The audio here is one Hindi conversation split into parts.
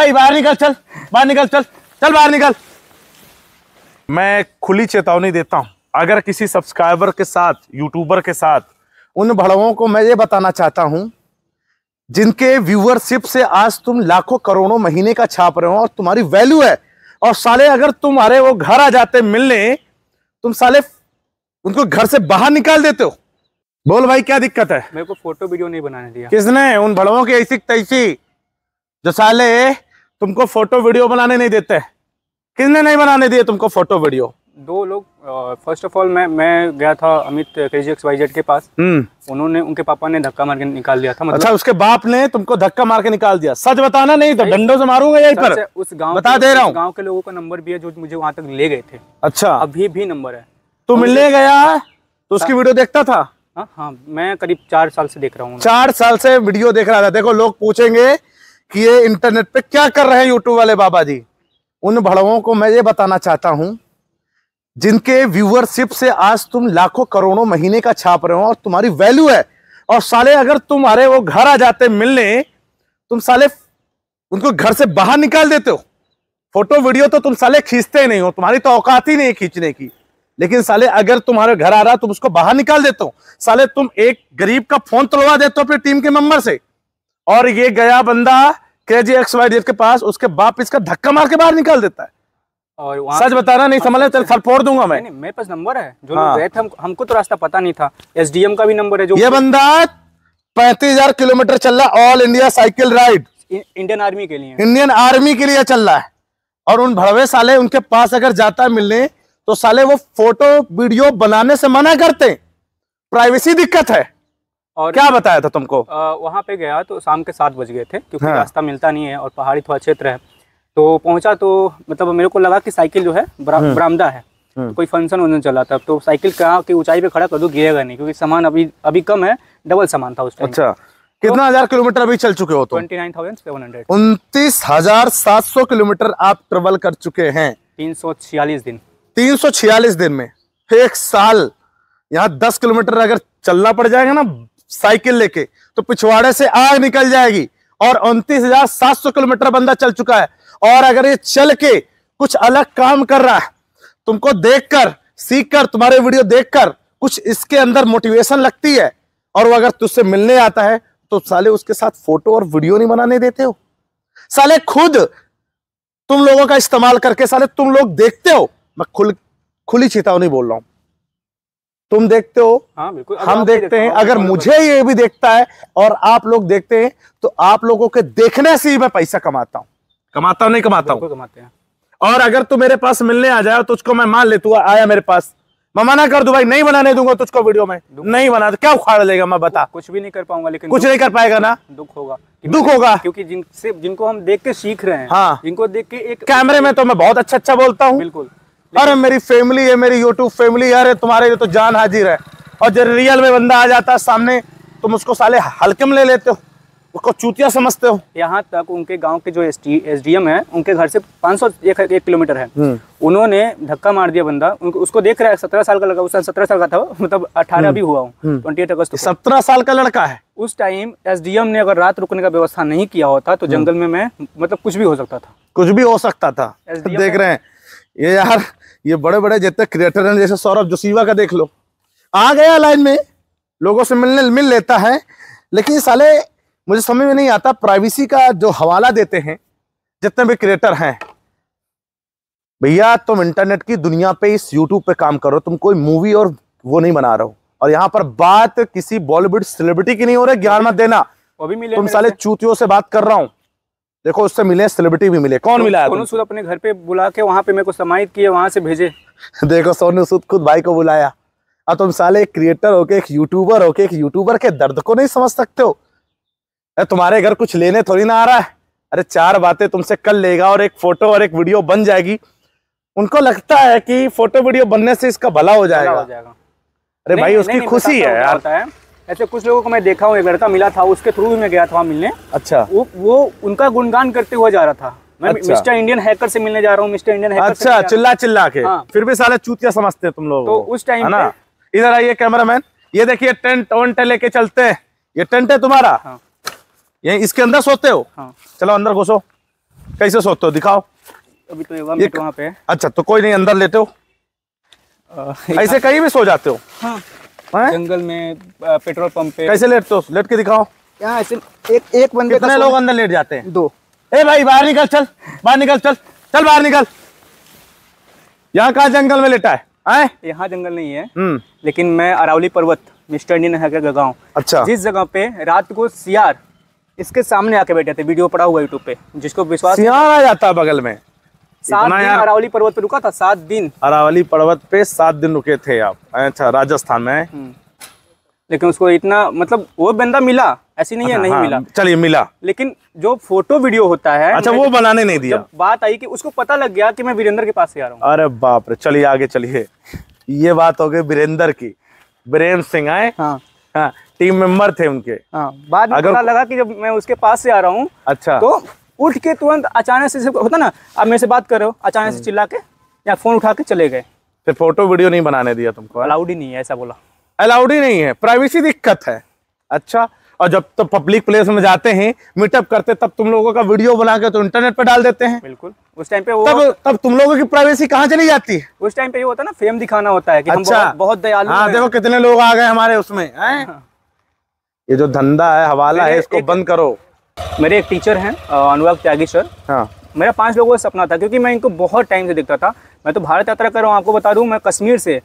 भाई बाहर निकल चल। बाहर निकल चल। चल बाहर निकल। मैं खुली चेतावनी देता हूँ। अगर किसी सब्सक्राइबर के साथ यूट्यूबर के साथ उन भड़वों को मैं ये बताना चाहता हूँ जिनके व्यूअरशिप से आज तुम लाखों करोड़ों महीने का छाप रहे हो और तुम्हारी वैल्यू है और साले अगर तुम्हारे वो घर आ जाते मिलने तुम साले उनको घर से बाहर निकाल देते हो। बोल भाई क्या दिक्कत है? मेरे को फ़ोटो वीडियो नहीं बनाने दिया। किसने? उन भड़वों की ऐसी तैसी जो साले तुमको फ़ोटो वीडियो बनाने नहीं देते। किसने नहीं बनाने दिए तुमको फ़ोटो वीडियो दो लोग फ़र्स्ट ऑफ़ ऑल मैं मैं गया था Amit crazy X Y Z के पास। हम्म। उन्होंने उनके पापा ने धक्का मार के निकाल दिया था मतलब अच्छा उसके बाप ने तुमको धक्का मार के निकाल दिया। सच बताना नहीं तो डंडों से मारूँगा यहीं पर। उस गाँव बता दे रहा हूँ। गाँव के लोगों का नंबर भी है जो मुझे वहाँ तक ले गए थे। अच्छा। अभी भी नंबर है। तू मिलने गया तो उसकी वीडियो देखता था? हाँ हाँ मैं करीब चार साल से देख रहा हूँ। चार साल से वीडियो देख रहा था। देखो लोग पूछेंगे कि ये इंटरनेट पे क्या कर रहे हैं यूट्यूब वाले बाबा जी उन भड़वों को मैं ये बताना चाहता हूँ, जिनके व्यूअरशिप से आज तुम लाखों करोड़ों महीने का छाप रहे हो और तुम्हारी वैल्यू है। और साले, अगर तुम्हारे वो घर आ जाते मिलने, तुम साले उनको घर से बाहर निकाल देते हो। फ़ोटो, वीडियो तो तुम साले खींचते ही नहीं हो, तुम्हारी तो औकात ही नहीं खींचने की। लेकिन साले, अगर तुम्हारे घर आ रहा तुम उसको बाहर निकाल देते हो। साले, तुम एक गरीब का फ़ोन तोड़वा देते हो अपनी टीम के मेंबर से। और ये गया बंदा के जी एक्स वाई के पास उसके बाप इसका धक्का मार के बाहर निकाल देता है। और सच बताना नहीं समझ तेरे सर फोड़ दूँगा मैं। नहीं, नहीं, मेरे पास नंबर है। जो हाँ। गए थे हम, हमको तो रास्ता पता नहीं था। एसडीएम का भी नंबर है जो ये बंदा पैंतीस हज़ार किलोमीटर चल रहा all India cycle ride Indian Army के लिए। इंडियन आर्मी के लिए चल रहा है। और उन भड़वे साले उनके पास अगर जाता है मिलने तो साले वो फ़ोटो वीडियो बनाने से मना करते प्राइवेसी दिक्कत है। और क्या बताया था तुमको? आ, वहाँ पे गया तो शाम के सात बज गए थे क्योंकि हाँ। रास्ता मिलता नहीं है और पहाड़ी थोड़ा क्षेत्र है। तो पहुँचा तो मतलब मेरे को लगा कि साइकिल जो है बरा- बरामदा है। तो कोई फ़ंक्शन वंक्शन चला था तो साइकिल कहाँ की ऊंचाई पे खड़ा कर दो गिरेगा नहीं क्योंकि सामान अभी अभी कम है डबल सामान था उस टाइम अच्छा। कितना हज़ार किलोमीटर अभी चल चुके हो तुम? Twenty nine thousand seven hundred उनतीस हज़ार सात सौ किलोमीटर आप ट्रेवल कर चुके हैं। तीन सौ छियालीस दिन। तीन सौ छियालीस दिन में एक साल यहाँ दस किलोमीटर अगर चलना पड़ जाएगा ना साइकिल लेके तो पिछवाड़े से आग निकल जाएगी और उनतीस हज़ार सात सौ किलोमीटर बंदा चल चुका है। और अगर ये चल के कुछ अलग काम कर रहा है, तुमको देखकर सीख कर तुम्हारे वीडियो देखकर कुछ इसके अंदर मोटिवेशन लगती है और वो अगर तुझसे मिलने आता है तो साले उसके साथ फ़ोटो और वीडियो नहीं बनाने देते हो। साले खुद तुम लोगों का इस्तेमाल करके साले तुम लोग देखते हो। मैं खुल, खुली चेतावनी बोल रहा हूँ। तुम देखते हो? हाँ बिल्कुल। हम देखते हैं अगर मुझे ये भी देखता है और आप लोग देखते हैं तो आप लोगों के देखने से ही मैं पैसा कमाता हूँ। कमाता हूँ नहीं कमाता हूँ। कमाते हैं। और अगर तू मेरे पास मिलने आ जाए तो उसको मैं मान ले तू आया मेरे पास मैं मना कर दू भाई नहीं बनाने दूँगा तुझको वीडियो में। नहीं बना तो क्या उखाड़ लेगा मैं बता। कुछ भी नहीं कर पाऊँगा लेकिन कुछ नहीं कर पाएगा ना? दुख- दुख होगा दुख होगा। क्योंकि जिनसे जिनको हम देख के सीख रहे हैं हाँ। जिनको देख के एक कैमरे में तो मैं बहुत अच्छा अच्छा बोलता हूँ। बिल्कुल। अरे मेरी फैमिली है मेरी यूट्यूब फैमिली अरे तुम्हारे लिए तो जान हाजिर है। और जब रियल में बंदा आ जाता है सामने तुम उसको साले हल्के में ले लेते हो उसको चूतिया समझते हो। यहाँ तक उनके गाँव के जो एस डी एम है उनके घर से 500 सौ एक, एक किलोमीटर है। उन्होंने धक्का मार दिया बंदा उनको उसको देख रहा है सत्रह साल का लगा उस सत्रह साल का था मतलब अठारह भी हुआ हूँ ट्वेंटी एट अगस्त सत्रह साल का लड़का है। उस टाइम एसडीएम ने अगर रात रुकने का व्यवस्था नहीं किया होता तो जंगल में मैं मतलब कुछ भी हो सकता था। कुछ भी हो सकता था। देख रहे हैं। ये यार ये बड़े बड़े जितने क्रिएटर हैं जैसे सौरभ जोशीवा का देख लो। आ गया लाइन में लोगों से मिलने मिल लेता है। लेकिन साले मुझे समझ में नहीं आता प्राइवेसी का जो हवाला देते हैं जितने भी क्रिएटर हैं। भैया तुम इंटरनेट की दुनिया पे इस यूट्यूब पे काम करो तुम कोई मूवी और वो नहीं बना रहे हो। और यहाँ पर बात किसी बॉलीवुड सेलिब्रिटी की नहीं हो रही ज्ञान मत देना। तुम साले चूतियों से बात कर रहा हूँ। देखो उससे मिले सेलिब्रिटी भी मिले। कौन मिला सोनू सूद अपने घर पे बुला के वहाँ पे मेरे को समाहित किए वहाँ से भेजे। देखो सोनू सूद खुद भाई को बुलाया। अब तुम साले एक क्रिएटर होके एक यूट्यूबर होके एक यूट्यूबर के दर्द को नहीं समझ सकते हो? अरे तुम्हारे घर कुछ लेने थोड़ी ना आ रहा है। अरे चार बातें तुमसे कल लेगा और एक फ़ोटो और एक वीडियो बन जाएगी। उनको लगता है कि फ़ोटो वीडियो बनने से इसका भला हो भला जाएगा हो जाएगा। अरे भाई उसकी खुशी है यार। ऐसे कुछ लोगों को मैं देखा हूँ एक लड़का मिला था उसके थ्रू मैं गया था वहाँ मिलने। अच्छा। वो वो उनका गुणगान करते हुए जा रहा था। मैं अच्छा। मिस्टर इंडियन हैकर से मिलने जा रहा हूँ मिस्टर इंडियन हैकर अच्छा चिल्ला चिल्ला के। हाँ। फिर भी साले चूतिया समझते हैं तुम लोग। तो उस टाइम ना? इधर आइए कैमरामैन। ये देखिए टेंट वंट लेके चलते हैं। ये टेंट है तुम्हारा? हाँ। ये इसके अंदर सोते हो? हाँ। चलो अंदर घुसो। कैसे सोते हो? दिखाओ। अभी तो ये वहाँ पे अच्छा तो कोई नहीं अंदर लेते हो। ऐसे कहीं भी सो जाते हो। हाँ? जंगल में पेट्रोल पंप पे। कैसे लेटते हो? लेट के दिखाओ। यहाँ ऐसे एक एक बंदे कितने लोग अंदर लेट जाते हैं? दो। ए भाई बाहर निकल चल। बाहर निकल चल। चल बाहर निकल। यहाँ कहा जंगल में लेटा है? आए। यहाँ जंगल नहीं है। हम्म। लेकिन मैं अरावली पर्वत मिस्टर इंडियन है का गाँव अच्छा। जिस जगह पे रात को सियार इसके सामने आके बैठे थे वीडियो पड़ा हुआ यूट्यूब पे जिसको विश्वास सियार आ जाता है बगल में। सात दिन अरावली पर्वत पे रुका था सात दिन। अरावली पर्वत पे सात दिन रुके थे आप। अच्छा राजस्थान में? हम्म। लेकिन उसको इतना मतलब वो बंदा मिला ऐसी नहीं है नहीं हाँ, मिला। चलिए मिला। लेकिन जो फ़ोटो वीडियो होता है अच्छा वो बनाने नहीं दिया। बात आई कि उसको पता लग गया कि मैं वीरेंद्र के पास से आ रहा हूँ। अरे बाप रे चलिए आगे चलिए। ये बात हो गई वीरेंद्र की। वीरेंद्र सिंह आए। हाँ। हाँ टीम मेंबर थे उनके। हाँ बाद में अगर- पता लगा कि जब मैं उसके पास से आ रहा हूँ अच्छा। तो उठ के तुरंत अचानक से होता ना आप मेरे से बात कर रहे हो अचानक से चिल्ला के या फ़ोन उठा के चले गए। फिर फ़ोटो वीडियो नहीं बनाने दिया तुमको अलाउड ही नहीं है ऐसा बोला। अलाउड ही नहीं है। प्राइवेसी दिक्कत है। अच्छा और जब तो पब्लिक प्लेस में जाते हैं मीटअप करते तब तुम लोगों का वीडियो बना के तो इंटरनेट पे डाल देते हैं। बिल्कुल। उस टाइम पे वो तब तब तुम लोगों की प्राइवेसी कहाँ चली जाती है? उस टाइम पे ये होता है ना फेम दिखाना होता है कि हम अच्छा। बहुत, बहुत दयालु हाँ देखो कितने लोग आ गए हमारे उसमें हैं? ये जो धंधा है हवाला है इसको बंद करो। मेरे एक टीचर हैं अनुराग त्यागी सर हाँ। मेरा पाँच लोगों का सपना था क्योंकि मैं इनको बहुत टाइम से देखता था। मैं तो भारत यात्रा कर रहा हूँ आपको बता दूँ मैं कश्मीर से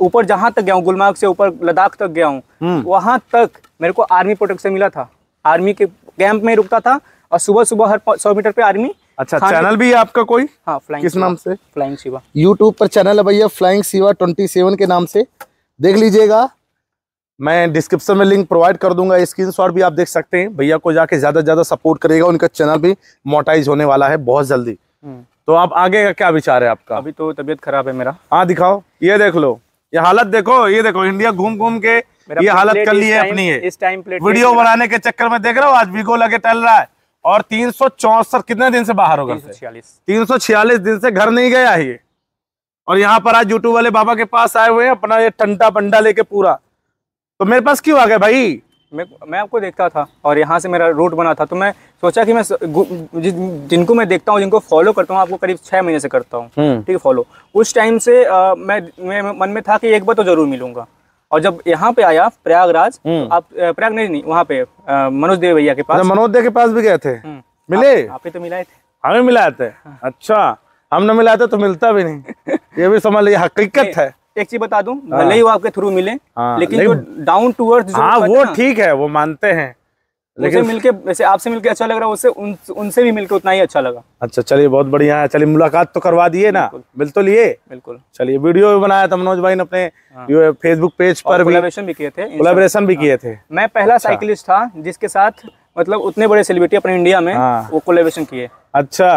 ऊपर जहाँ तक गया हूँ गुलमार्ग से ऊपर लद्दाख तक गया हूँ हम्म। वहाँ तक मेरे को आर्मी प्रोटेक्शन मिला था। आर्मी के कैंप में रुकता था और सुबह सुबह हर सौ मीटर पे आर्मी अच्छा चैनल भी है आपका कोई? हाँ फ्लाइंग किस नाम से? फ्लाइंग शिवा यूट्यूब पर चैनल है भैया फ्लाइंग सीवा ट्वेंटी सेवन के नाम से। देख लीजिएगा मैं डिस्क्रिप्शन में लिंक प्रोवाइड कर दूँगा स्क्रीन भी आप देख सकते हैं। भैया को जाके ज़्यादा से ज़्यादा सपोर्ट करेगा उनका चैनल भी मोटाइज होने वाला है बहुत जल्दी। हम्म। तो आप आगे का क्या विचार है आपका? अभी तो तबीयत खराब है मेरा। हाँ दिखाओ। ये देख लो। ये हालत देखो ये देखो इंडिया घूम घूम के ये हालत कर ली है अपनी इस टाइम प्लेट वीडियो बनाने के चक्कर में देख रहे हो आज वीगो लगे टल रहा है। और तीन कितने दिन से बाहर होगा? तीन सौ छियालीस। दिन से घर नहीं गया ये। और यहाँ पर आज यूट्यूब वाले बाबा के पास आए हुए हैं अपना ये टंटा पंडा लेके पूरा। तो मेरे पास क्यों आ गए भाई? मैं मैं आपको देखता था और यहाँ से मेरा रूट बना था तो मैं सोचा कि मैं जिनको मैं देखता हूँ जिनको फॉलो करता हूँ आपको करीब छः महीने से करता हूँ। हम्म। ठीक है फॉलो उस टाइम से अ, मैं मैं मन में था कि एक बार तो ज़रूर मिलूँगा। और जब यहाँ पे आया प्रयागराज तो आप प्रयाग नहीं नहीं वहाँ पे मनोज देव भैया के पास। अच्छा मनोज देव के पास भी गए थे? हम्म, मिले? आप, आप ही तो मिलाए थे। हमें मिलाए थे। अच्छा हम न मिलाते तो मिलता भी नहीं। ये भी समझ लीजिए हकीकत है। एक चीज़ बता दूँ भले ही वो आपके थ्रू मिले हाँ, लेकिन जो डाउन टू अर्थ हाँ वो ठीक है वो मानते हैं। उनसे मिलके वैसे आपसे मिलके अच्छा लग रहा है उससे उन, उनसे भी मिलके उतना ही अच्छा लगा। अच्छा चलिए बहुत बढ़िया है। चलिए मुलाकात तो करवा दिए ना। मिल तो लिए। बिल्कुल। चलिए वीडियो भी बनाया था मनोज भाई ने अपने फेसबुक पेज पर भी। कोलैबोरेशन भी किए थे कोलेब्रेशन भी किए थे। मैं पहला साइकिलिस्ट था जिसके साथ मतलब उतने बड़े सेलिब्रिटी अपने इंडिया में हाँ। वो कोलैबोरेशन किए। अच्छा।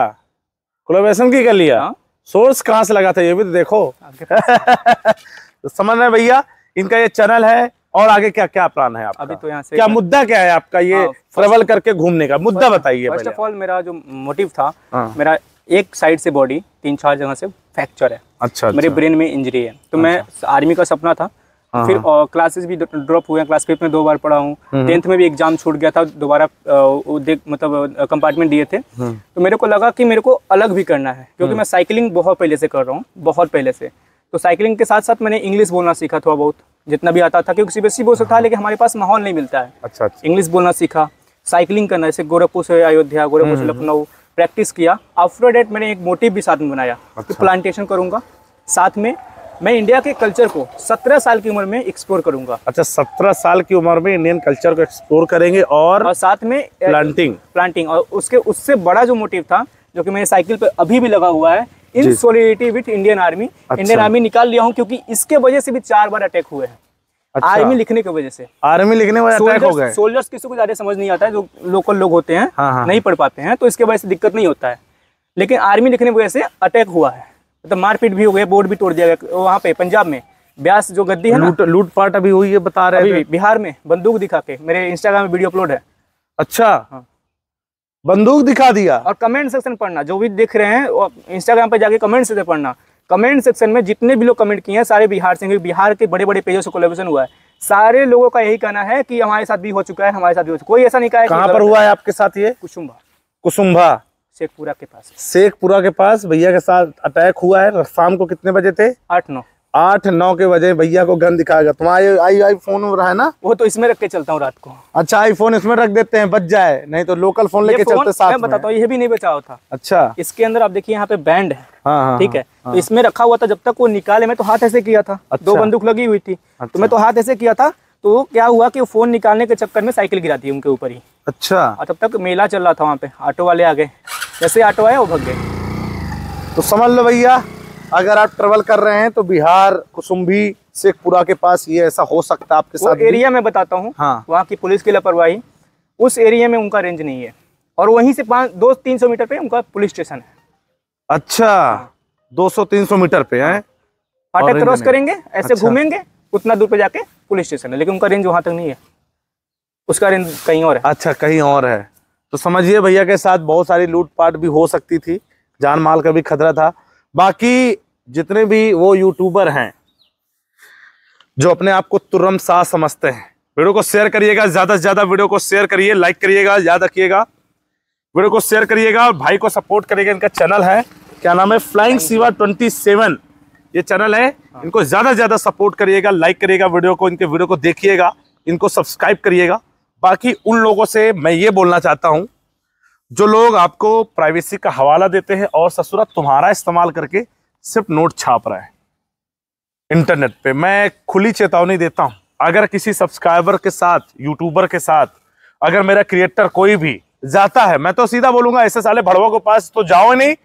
कोलेब्रेशन की कर लिया? हाँ। सोर्स कहाँ से लगा था ये भी तो देखो। तो समझ रहे भैया? इनका ये चैनल है और आगे क्या क्या प्लान है आपका? अभी तो यहाँ से क्या मुद्दा क्या है आपका ये हाँ, ट्रेवल करके घूमने का? मुद्दा बताइए फ़र्स्ट ऑफ़ ऑल मेरा जो मोटिव था हाँ। मेरा एक साइड से बॉडी तीन चार जगह से फ्रैक्चर है। अच्छा मेरे ब्रेन में इंजरी है। तो मैं आर्मी का सपना था हाँ, फिर क्लासेस भी ड्रॉप हुए हैं। क्लास फिफ्थ में दो बार पढ़ा हूँ। हम्म। टेंथ में भी एग्ज़ाम छूट गया था। दोबारा मतलब कंपार्टमेंट दिए थे। हम्म। तो मेरे को लगा कि मेरे को अलग भी करना है क्योंकि मैं साइकिलिंग बहुत पहले से कर रहा हूँ बहुत पहले से। तो साइकिलिंग के साथ साथ मैंने इंग्लिश बोलना सीखा थोड़ा बहुत जितना भी आता था क्योंकि सीबीएसई बोर्ड से था लेकिन हमारे पास माहौल नहीं मिलता है। अच्छा अच्छा। इंग्लिश बोलना सीखा साइकिलिंग करना जैसे गोरखपुर से अयोध्या गोरखपुर से लखनऊ प्रैक्टिस किया। आफ्टर डेट मैंने एक मोटिव भी साथ में बनाया अच्छा। कि प्लांटेशन करूँगा। साथ में मैं इंडिया के कल्चर को 17 साल की उम्र में एक्सप्लोर करूँगा। अच्छा सत्रह साल की उम्र में इंडियन कल्चर को एक्सप्लोर करेंगे और और साथ में प्लांटिंग प्लांटिंग और उसके उससे बड़ा जो मोटिव था जो कि मेरे साइकिल पे अभी भी लगा हुआ है in solidity with Indian Army Indian Army निकाल लिया हूँ क्योंकि इसके वजह से भी चार बार अटैक हुए हैं। अच्छा। आर्मी लिखने की वजह से। आर्मी लिखने में अटैक हो गए। सोल्जर्स किसी को ज़्यादा समझ नहीं आता है जो लोकल लोग होते हैं हाँ, हाँ। नहीं पढ़ पाते हैं तो इसके वजह से दिक्कत नहीं होता है। लेकिन आर्मी लिखने की वजह से अटैक हुआ है। मतलब मारपीट भी हो गई बोर्ड भी तोड़ दिया गया वहाँ पे पंजाब में। ब्यास जो गद्दी है लूट लूटपाट अभी हुई है बता रहे अभी बिहार में बंदूक दिखा के मेरे इंस्टाग्राम में वीडियो अपलोड है। अच्छा हाँ। बंदूक दिखा दिया? और कमेंट सेक्शन पढ़ना जो भी देख रहे हैं इंस्टाग्राम पे जाके कमेंट सेक्शन पढ़ना। कमेंट सेक्शन में जितने भी लोग कमेंट किए हैं सारे बिहार से बिहार के बड़े बड़े पेजों से कोलेब्रेशन हुआ है। सारे लोगों का यही कहना है कि हमारे साथ भी हो चुका है हमारे साथ भी हो चुका है। कोई ऐसा नहीं कहा है कहाँ पर हुआ है आपके साथ ये? कुसुम्भा। कुसुम्भा। शेखपुरा के पास। शेखपुरा के पास भैया के साथ अटैक हुआ है। शाम को कितने बजे थे? आठ नौ। आठ नौ के बजे भैया को गन दिखाया गया। तुम्हारे आई आई फ़ोन रहा है ना? वो तो इसमें रख के चलता हूँ रात को। अच्छा आईफोन इसमें रख देते हैं बच जाए। नहीं तो लोकल फ़ोन लेके चलते साथ मैं बताता हूँ ये भी नहीं बचाव था अच्छा। इसके अंदर आप देखिए यहाँ पे बैंड है। हाँ हाँ ठीक है? तो इसमें रखा हुआ था जब तक वो निकाले मैं तो हाथ ऐसे किया था। अच्छा। दो बंदूक लगी हुई थी। तो मैं तो हाथ ऐसे किया था तो क्या हुआ कि फ़ोन निकालने के चक्कर में साइकिल गिरा दी उनके ऊपर ही। अच्छा। और तब तक मेला चल रहा था वहाँ पे ऑटो वाले आ गए। जैसे ऑटो आया वो भग गए। तो समझ लो भैया अगर आप ट्रेवल कर रहे हैं तो बिहार कुसुम्भी शेखपुरा के पास ये ऐसा हो सकता है आपके साथ एरिया में बताता हूँ। हाँ। वहाँ की पुलिस की लापरवाही उस एरिया में उनका रेंज नहीं है। और वहीं से पाँच दो तीन सौ मीटर पे उनका पुलिस स्टेशन है। अच्छा दो सौ तीन सौ मीटर पे है? फाटक क्रॉस करेंगे ऐसे अच्छा। घूमेंगे उतना दूर पे जाके पुलिस स्टेशन है लेकिन उनका रेंज वहाँ तक नहीं है। उसका रेंज कहीं और है। अच्छा कहीं और है। तो समझिए भैया के साथ बहुत सारी लूटपाट भी हो सकती थी जान माल का भी खतरा था। बाकी जितने भी वो यूट्यूबर हैं जो अपने आप को तुर्रम सा समझते हैं वीडियो को शेयर करिएगा ज़्यादा से ज़्यादा वीडियो को शेयर करिए लाइक करिएगा याद रखिएगा। वीडियो को शेयर करिएगा और भाई को सपोर्ट करिएगा इनका चैनल है। क्या नाम है? फ्लाइंग सिवा ट्वेंटी सेवन ये चैनल है। इनको ज़्यादा से ज़्यादा सपोर्ट करिएगा लाइक करिएगा वीडियो को इनके वीडियो को देखिएगा इनको सब्सक्राइब करिएगा। बाकी उन लोगों से मैं ये बोलना चाहता हूँ जो लोग आपको प्राइवेसी का हवाला देते हैं और ससुरा तुम्हारा इस्तेमाल करके सिर्फ़ नोट छाप रहा है इंटरनेट पे। मैं खुली चेतावनी देता हूँ अगर किसी सब्सक्राइबर के साथ यूट्यूबर के साथ अगर मेरा क्रिएटर कोई भी जाता है मैं तो सीधा बोलूँगा ऐसे साले भड़वों के पास तो जाओ नहीं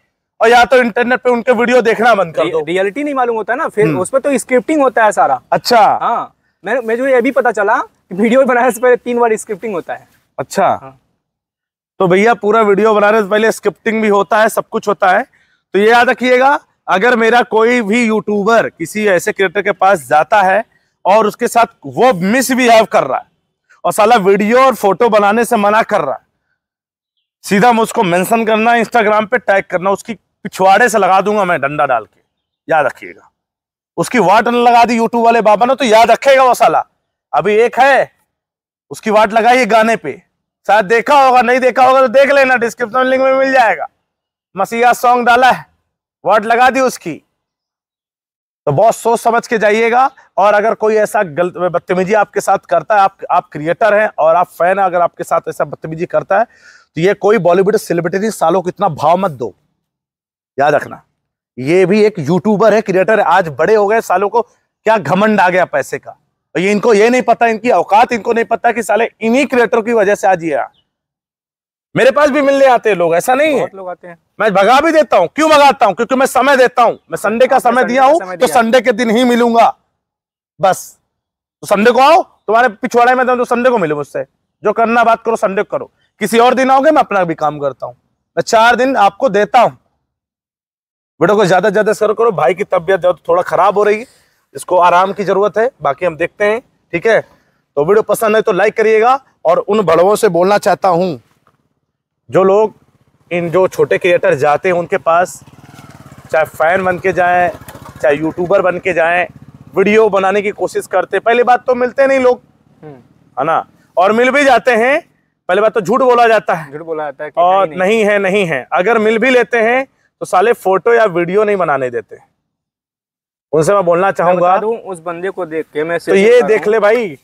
और या तो इंटरनेट पे उनके वीडियो देखना बंद कर दो। रियलिटी नहीं मालूम होता है ना फिर हम्म। उस पर तो स्क्रिप्टिंग होता है सारा। अच्छा। हाँ मैं मुझे ये भी पता चला वीडियो बनाने से पहले तीन बार स्क्रिप्टिंग होता है। अच्छा। हाँ। तो भैया पूरा वीडियो बनाने से पहले स्क्रिप्टिंग भी होता है सब कुछ होता है। तो ये याद रखिएगा अगर मेरा कोई भी यूट्यूबर किसी ऐसे क्रिएटर के पास जाता है और उसके साथ वो मिस बिहेव कर रहा है और साला वीडियो और फ़ोटो बनाने से मना कर रहा है सीधा मुझको मेंशन करना इंस्टाग्राम पे टैग करना उसकी पिछवाड़े से लगा दूँगा मैं डंडा डाल के। याद रखिएगा। उसकी वाट न लगा दी यूट्यूब वाले बाबा ने तो याद रखेगा वो साला। अभी एक है, उसकी वाट लगाइए गाने पे। शायद देखा होगा, नहीं देखा होगा तो देख लेना डिस्क्रिप्शन लिंक में मिल जाएगा। मसीहा सॉन्ग डाला है, वाट लगा दी उसकी। तो बहुत सोच समझ के जाइएगा, और अगर कोई ऐसा गलत बदतमीजी आपके साथ करता है, आप आप क्रिएटर हैं, और आप फ़ैन अगर आपके साथ ऐसा बदतमीजी करता है तो ये कोई बॉलीवुड सेलिब्रिटी सालों को इतना भाव मत दो। याद रखना, ये भी एक यूट्यूबर है क्रिएटर है, आज बड़े हो गए सालों को, क्या घमंड आ गया पैसे का? और ये इनको ये नहीं पता इनकी औकात इनको नहीं पता कि साले इन्हीं क्रिएटर की वजह से आज ये मेरे पास भी मिलने आते हैं लोग ऐसा नहीं है। लोग आते हैं। मैं भगा भी देता हूँ। क्यों भगाता हूँ? क्योंकि मैं समय देता हूँ। मैं संडे का समय दिया हूँ तो संडे के दिन ही मिलूँगा। बस। तो संडे को आओ तुम्हारे पिछवाड़े में तो संडे को मिलो मुझसे। जो करना बात करो संडे को करो। किसी और दिन आओगे मैं अपना भी काम करता हूँ। मैं चार दिन आपको देता हूँ। वीडियो को ज़्यादा ज़्यादा शेयर करो। भाई की तबीयत जो थोड़ा खराब हो रही है। इसको आराम की ज़रूरत है बाकी हम देखते हैं ठीक है? तो वीडियो पसंद है तो लाइक करिएगा और उन बड़वों से बोलना चाहता हूँ। जो लोग इन जो छोटे क्रिएटर जाते हैं उनके पास चाहे फ़ैन बन के जाएँ चाहे यूट्यूबर बन के जाएँ वीडियो बनाने की कोशिश करते पहली बात तो मिलते नहीं लोग हम्म, है ना? और मिल भी जाते हैं पहले बात तो झूठ बोला जाता है। झूठ बोला जाता है कि और नहीं, नहीं है नहीं है। अगर मिल भी लेते हैं तो साले फ़ोटो या वीडियो नहीं बनाने देते। उनसे मैं बोलना चाहूँगा। उस बंदे को देख के मैं तो ये देख ले भाई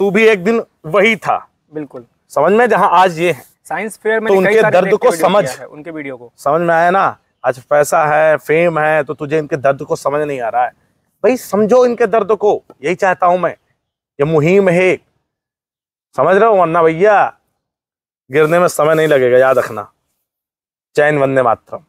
तू भी एक दिन वही था। बिल्कुल। समझ में? जहाँ आज ये है। साइंस फेयर में तो उनके दर्द को समझ। उनके वीडियो को। समझ में आया ना? आज पैसा है फेम है तो तुझे इनके दर्द को समझ नहीं आ रहा है। भाई समझो इनके दर्द को। यही चाहता हूँ मैं। ये मुहिम है समझ रहे हो वरना भैया गिरने में समय नहीं लगेगा याद रखना। चैन वंदे मातरम।